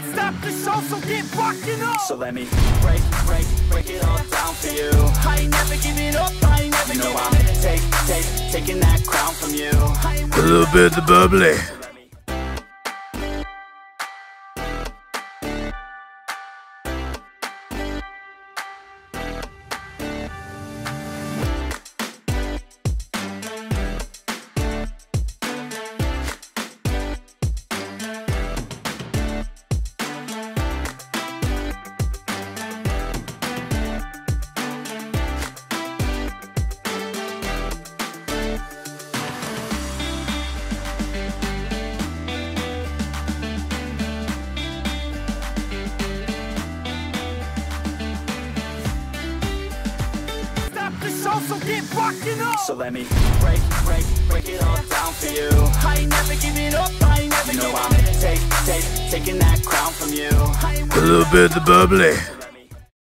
Can't stop the show, so get rocking up. So let me break, break, break it all down for you I ain't never giving up, I ain't never You know giving I'm take, take, taking that crown from you A little bit of the bubbly. Stop so get rocking up. So let me break, break, break it all down for you. I ain't never giving up, I ain't never You know giving I'm take, take, taking that crown from you. A little bit of the bubbly.